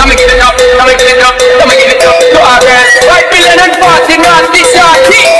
Come and get it up, come and get it up, come and get it up to our girls. Five million and forty nasty shorty.